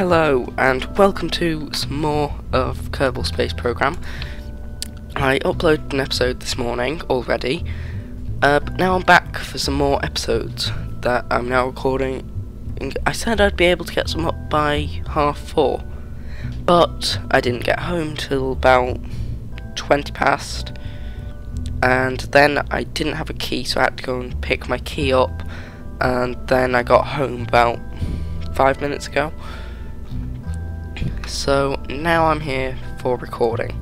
Hello and welcome to some more of Kerbal Space Program. I uploaded an episode this morning already, uh, but now I'm back for some more episodes that I'm now recording. I said I'd be able to get some up by half four, but I didn't get home till about 20 past, and then I didn't have a key, so I had to go and pick my key up, and then I got home about five minutes ago. So now I'm here for recording.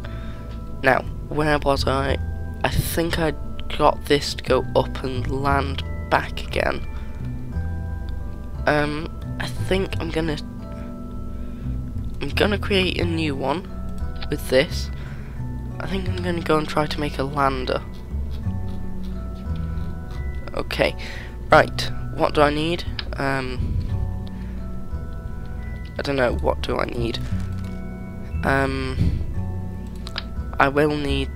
Now, where was I? I think I got this to go up and land back again. Um, I think I'm gonna I'm gonna create a new one with this. I think I'm gonna go and try to make a lander. Okay, right. What do I need? Um, I don't know. What do I need? Um, I will need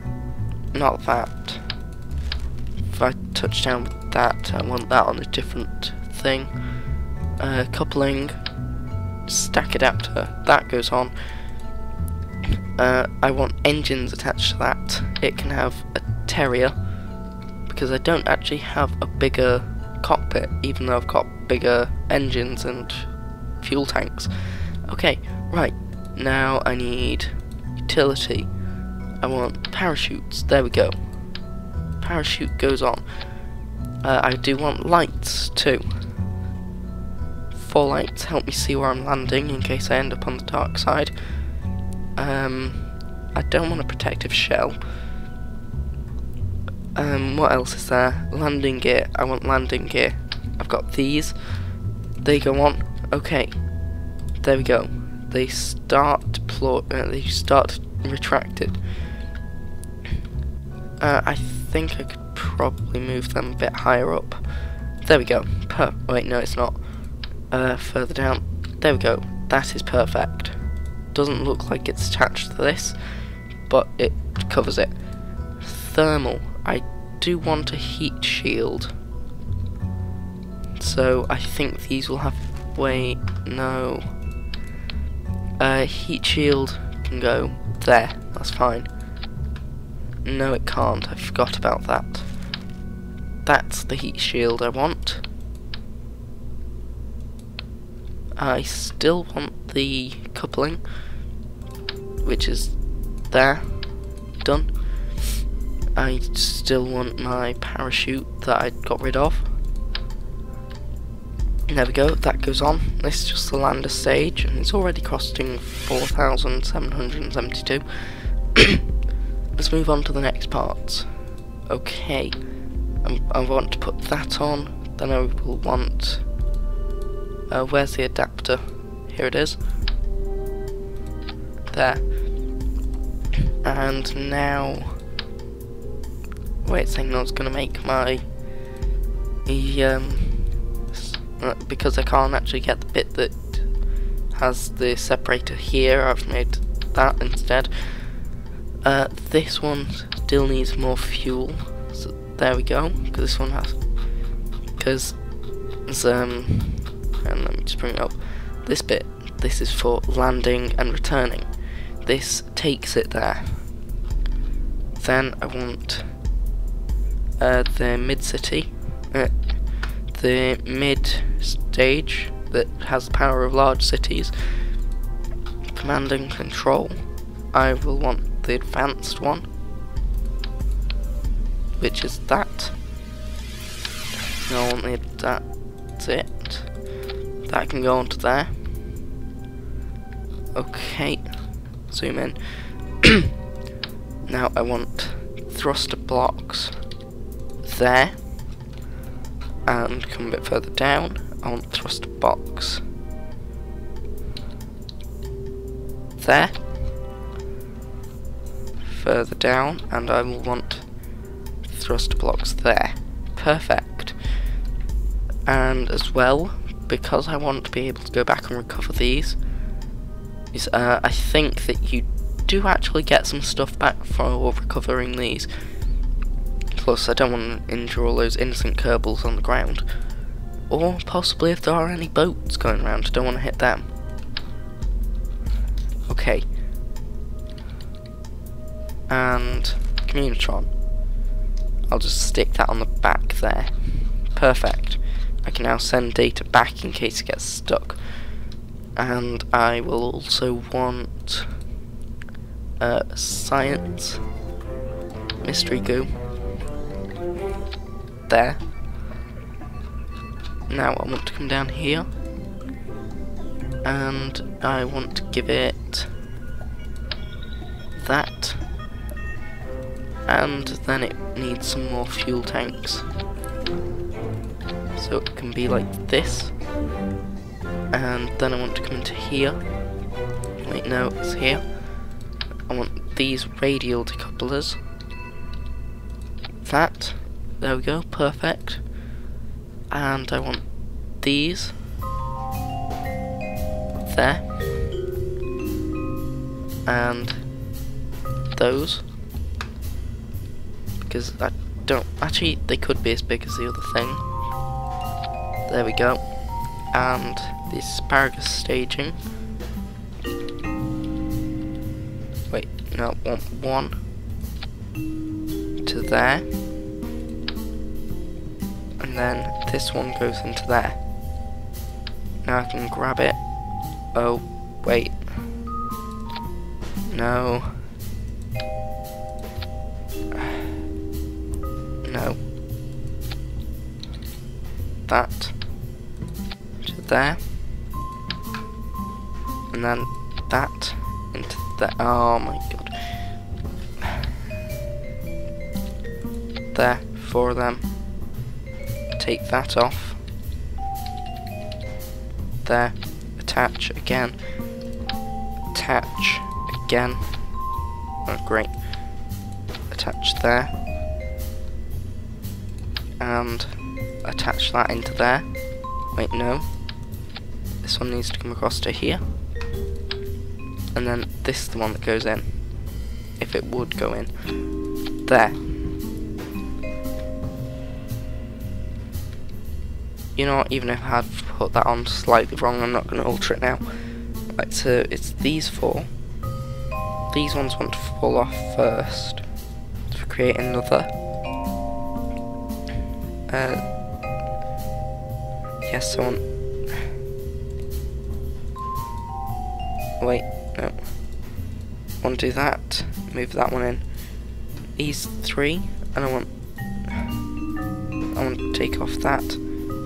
not that. If I touch down with that, I want that on a different thing. Uh, coupling, stack adapter, that goes on. Uh, I want engines attached to that. It can have a Terrier, because I don't actually have a bigger cockpit, even though I've got bigger engines and fuel tanks. Okay, right. Now I need utility. I want parachutes. There we go. Parachute goes on. Uh, I do want lights too. Four lights help me see where I'm landing in case I end up on the dark side. Um, I don't want a protective shell. Um, what else is there? Landing gear. I want landing gear. I've got these. They go on. Okay. There we go. They start deploy. Uh, they start retracted. Uh, I think I could probably move them a bit higher up. There we go. Per wait, no, it's not. Uh, further down. There we go. That is perfect. Doesn't look like it's attached to this, but it covers it. Thermal. I do want a heat shield. So I think these will have. Wait, no. Uh, heat shield can go there, that's fine. No it can't, I forgot about that. That's the heat shield I want. I still want the coupling, which is there, done. I still want my parachute that I got rid of. There we go, that goes on. This is just the lander stage, and it's already costing 4,772. Let's move on to the next part. Okay, um, I want to put that on, then I will want... Uh, where's the adapter? Here it is. There. And now... Wait, saying I was going to make my... The, um, because I can't actually get the bit that has the separator here, I've made that instead. Uh, this one still needs more fuel, so there we go, because this one has, because, um, and let me just bring it up, this bit, this is for landing and returning, this takes it there. Then I want uh, the mid-city, uh, the mid stage that has the power of large cities. Command and control. I will want the advanced one, which is that. I want the, that's it. That can go onto there. Okay, zoom in. now I want thruster blocks there and come a bit further down I want thruster box. There. Further down and I will want thruster blocks there. Perfect. And as well because I want to be able to go back and recover these is uh, I think that you do actually get some stuff back for recovering these Plus, I don't want to injure all those innocent Kerbals on the ground. Or possibly if there are any boats going around, I don't want to hit them. Okay. And Communotron. I'll just stick that on the back there. Perfect. I can now send data back in case it gets stuck. And I will also want uh, science mystery goo there. Now I want to come down here. And I want to give it that. And then it needs some more fuel tanks. So it can be like this. And then I want to come into here. Wait no it's here. I want these radial decouplers. That there we go perfect. And I want these. There. And those. Because I don't actually they could be as big as the other thing. There we go. And the asparagus staging. Wait no I want one. To there and then this one goes into there now I can grab it Oh, wait. No. No. That. To there. And then that into there. Oh my god. There, four of them. Take that off. There. Attach again, attach again, oh great, attach there, and attach that into there, wait no, this one needs to come across to here, and then this is the one that goes in, if it would go in, there. You know even if I had put that on slightly wrong, I'm not going to alter it now. Right, so it's these four. These ones want to fall off first to create another. Uh, yes, I want... Wait, no. I want to do that, move that one in. These three, and I want... I want to take off that,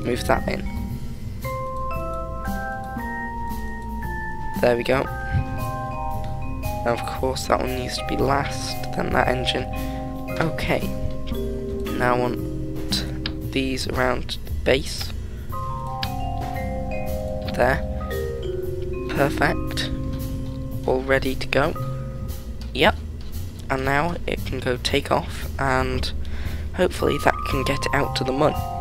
move that in. There we go. Now of course that one needs to be last, then that engine. Okay. Now I want these around the base. There. Perfect. All ready to go. Yep. And now it can go take off and hopefully that can get it out to the Mun.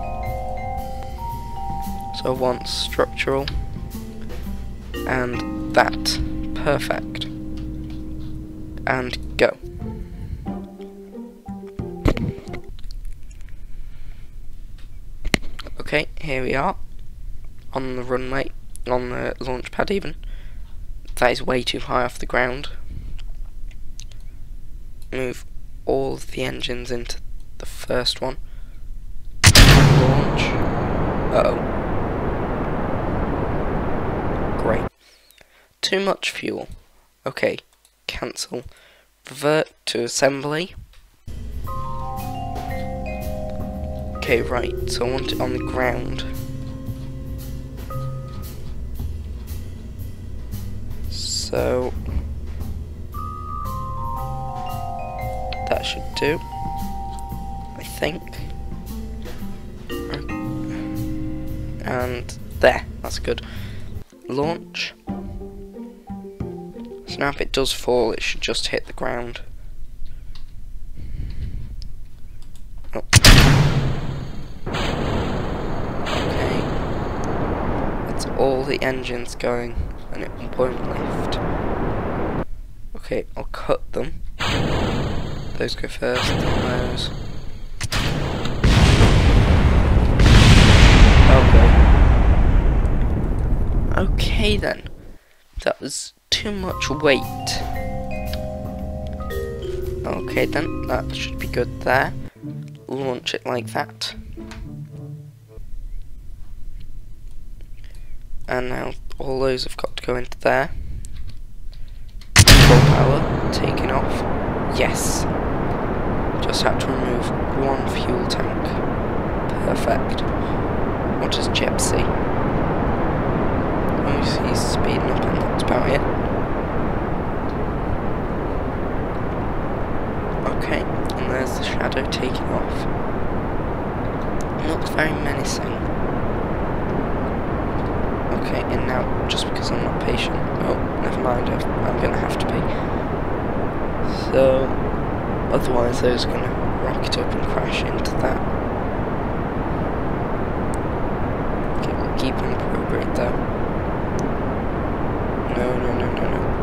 Want structural and that. Perfect. And go. Okay, here we are. On the runway, on the launch pad even. That is way too high off the ground. Move all of the engines into the first one. Launch. Uh oh Great. Too much fuel. Okay, cancel. Revert to assembly. Okay, right, so I want it on the ground. So... That should do. I think. And there, that's good. Launch. So now if it does fall, it should just hit the ground. Oh. Okay. That's all the engines going, and it won't lift. Okay, I'll cut them. Those go first, then those. Okay. Okay then. That was too much weight. Okay then, that should be good there. Launch it like that. And now all those have got to go into there. Full power, taking off. Yes. Just had to remove one fuel tank. Perfect. What does Jeb see? Oh, he's speeding up and that's about it. Okay, and there's the shadow taking off. Looks very menacing. Okay, and now, just because I'm not patient, oh, never mind, i am gonna have to be. So, otherwise those are gonna rocket up and crash into that. Okay, we'll keep on prograde though. No, no, no, no, no.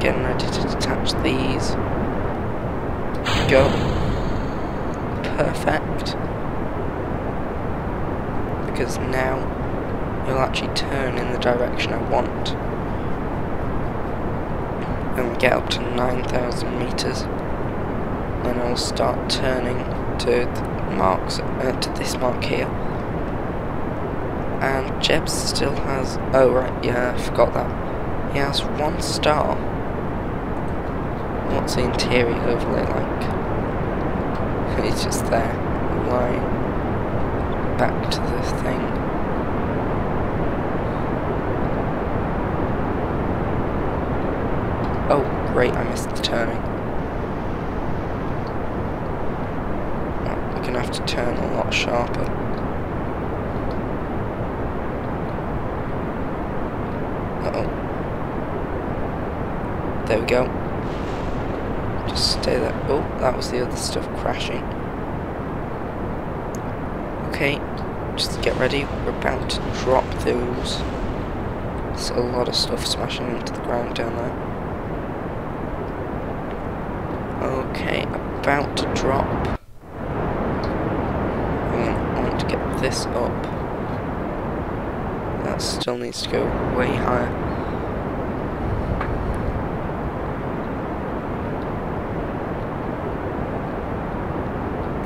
getting ready to detach these. Go. Perfect. Because now it'll actually turn in the direction I want. And get up to 9,000 meters. Then I'll start turning to marks uh, to this mark here. And Jeb still has. Oh right, yeah, I forgot that. He has one star. What's the interior overlay like? It's just there, lying back to the thing. Oh, great, I missed the turning. we're gonna have to turn a lot sharper. Uh oh There we go. Just stay there. Oh, that was the other stuff crashing. Okay, just get ready. We're about to drop those. There's a lot of stuff smashing into the ground down there. Okay, about to drop. I want to get this up. Still needs to go way higher.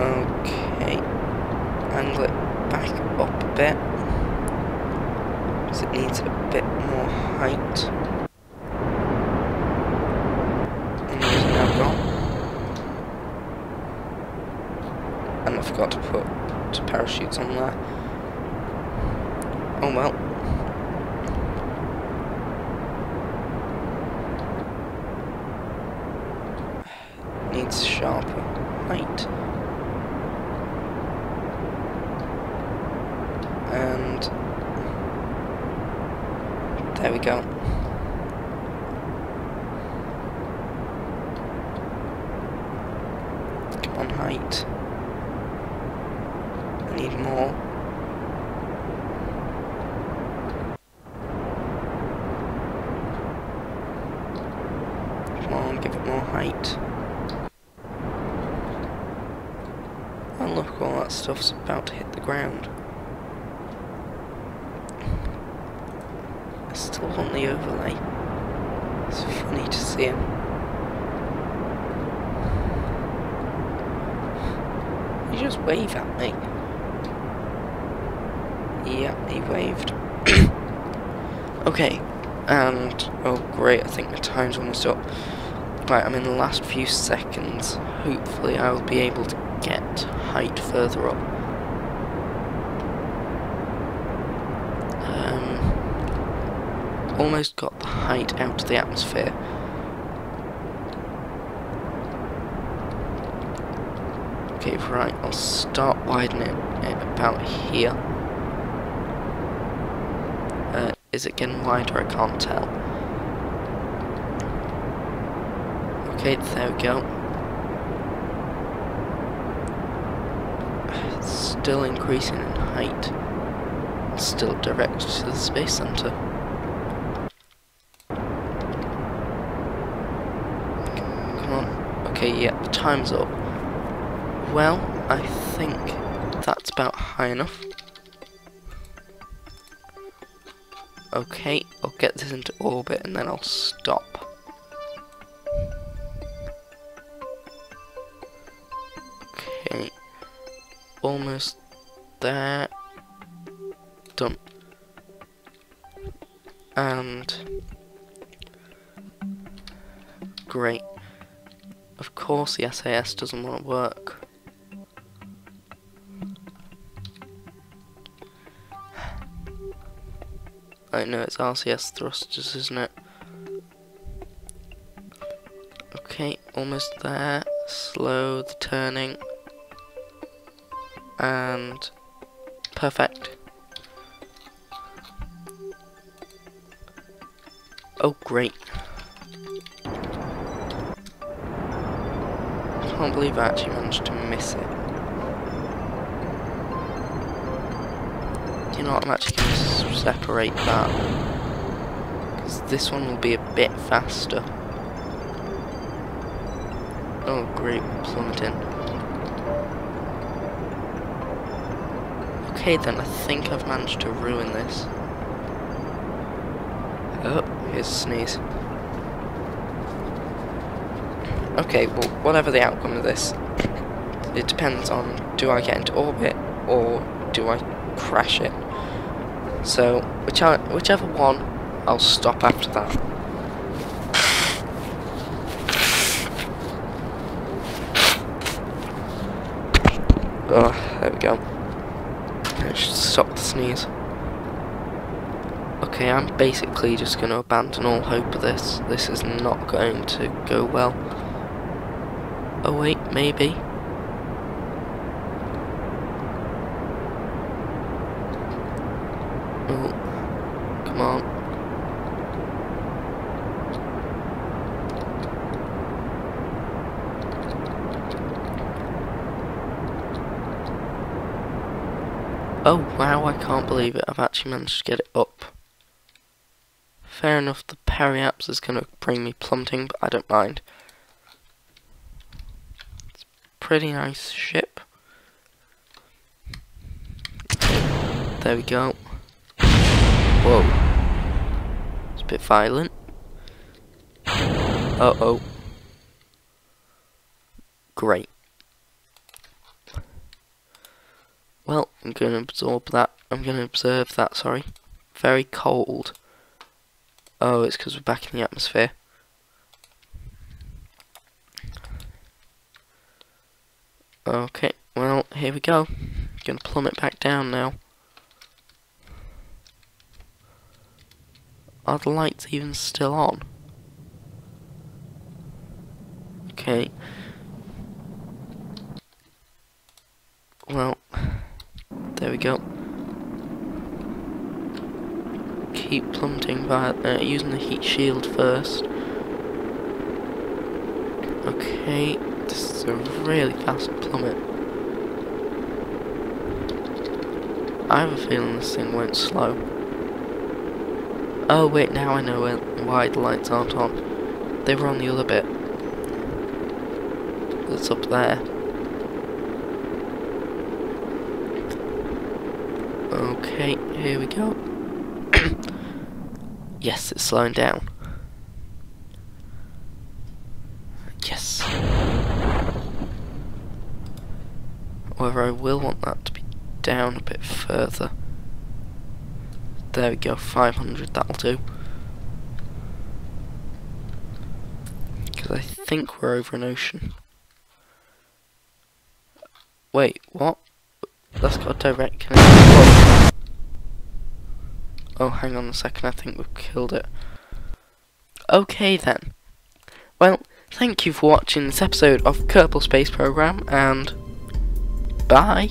Okay, angle it back up a bit. Because it needs a bit more height? And now got? And I forgot to put two parachutes on there. Oh well needs sharper height and there we go. Come on, height. I need more. Come on, give it more height. And look, all that stuff's about to hit the ground. I still on the overlay. It's funny to see him. Just wave at me. Yeah, he waved. okay, and oh great, I think the time's almost up. Right, I'm in the last few seconds. Hopefully I'll be able to get height further up. Um, almost got the height out of the atmosphere. Okay, right, I'll start widening it about here. Uh, is it getting wider? I can't tell. Okay, there we go. It's still increasing in height. still directed to the Space Center. Come on. Okay, yeah, the time's up. Well, I think that's about high enough. Okay, I'll get this into orbit and then I'll stop. Okay, almost there. Done. And great. Of course the SAS doesn't want to work. I know it's RCS thrusters, isn't it? Okay, almost there. Slow the turning. And perfect. Oh, great. can't believe I actually managed to miss it. You know what, I'm actually going to separate that. Because this one will be a bit faster. Oh great, plummeting. Okay then, I think I've managed to ruin this. Oh, here's a sneeze. Okay, well, whatever the outcome of this, it depends on do I get into orbit or do I crash it. So, whichever, whichever one, I'll stop after that. Oh, there we go. I should stop the sneeze. Okay, I'm basically just going to abandon all hope of this. This is not going to go well. Oh wait, maybe. Oh, come on. Oh wow, I can't believe it. I've actually managed to get it up. Fair enough, the periaps is going to bring me plummeting, but I don't mind It's a pretty nice ship. There we go. Whoa. It's a bit violent. Uh-oh. Great. Well, I'm going to absorb that. I'm going to observe that, sorry. Very cold. Oh, it's because we're back in the atmosphere. Okay, well, here we go. Gonna plummet back down now. Are the lights even still on? Okay. Well, there we go. Keep plummeting by uh, using the heat shield first. Okay, this is a really fast plummet. I have a feeling this thing won't slow. Oh wait, now I know why the lights aren't on. They were on the other bit. It's up there. Okay, here we go. yes, it's slowing down. Yes. However, I will want that to be down a bit further. There we go, 500, that'll do. Because I think we're over an ocean. Wait, what? That's got a direct connection. Oh, hang on a second, I think we've killed it. Okay then. Well, thank you for watching this episode of Kerbal Space Program, and Bye.